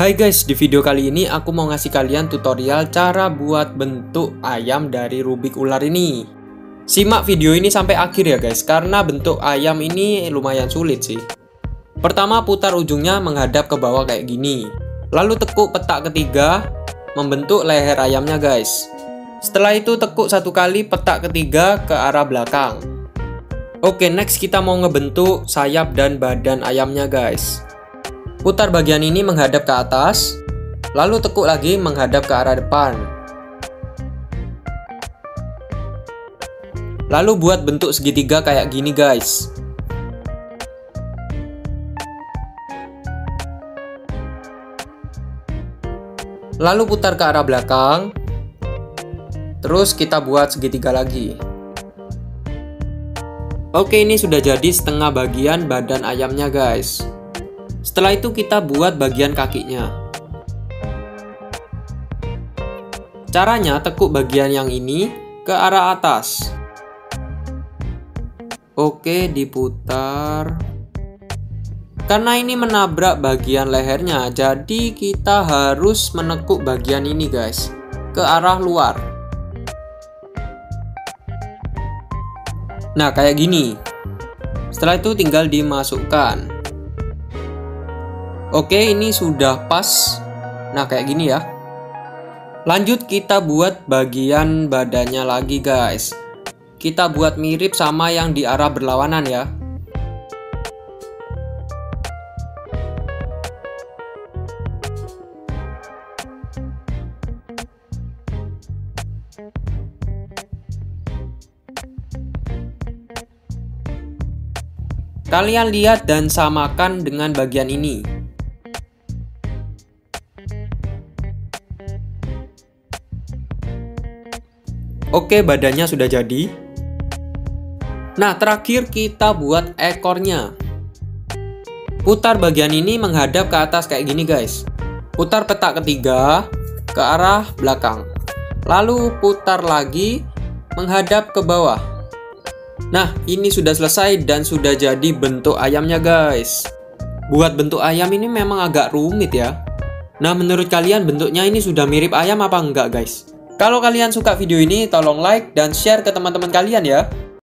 Hai guys, di video kali ini aku mau ngasih kalian tutorial cara buat bentuk ayam dari Rubik ular ini. Simak video ini sampai akhir ya guys, karena bentuk ayam ini lumayan sulit sih. Pertama putar ujungnya menghadap ke bawah kayak gini. Lalu tekuk petak ketiga, membentuk leher ayamnya guys. Setelah itu tekuk satu kali petak ketiga ke arah belakang. Oke, next kita mau ngebentuk sayap dan badan ayamnya guys. Putar bagian ini menghadap ke atas, lalu tekuk lagi menghadap ke arah depan. Lalu buat bentuk segitiga kayak gini guys. Lalu putar ke arah belakang. Terus kita buat segitiga lagi. Oke, ini sudah jadi setengah bagian badan ayamnya guys. Setelah itu kita buat bagian kakinya. Caranya tekuk bagian yang ini ke arah atas. Oke, diputar. Karena ini menabrak bagian lehernya, jadi kita harus menekuk bagian ini, guys, ke arah luar. Nah, kayak gini. Setelah itu tinggal dimasukkan. Oke, ini sudah pas. Nah, kayak gini ya. Lanjut kita buat bagian badannya lagi, guys. Kita buat mirip sama yang di arah berlawanan ya. Kalian lihat dan samakan dengan bagian ini. Oke, badannya sudah jadi. Nah, terakhir kita buat ekornya. Putar bagian ini menghadap ke atas kayak gini, guys. Putar petak ketiga ke arah belakang. Lalu putar lagi menghadap ke bawah. Nah, ini sudah selesai dan sudah jadi bentuk ayamnya, guys. Buat bentuk ayam ini memang agak rumit ya. Nah, menurut kalian bentuknya ini sudah mirip ayam apa enggak, guys? Kalau kalian suka video ini, tolong like dan share ke teman-teman kalian ya.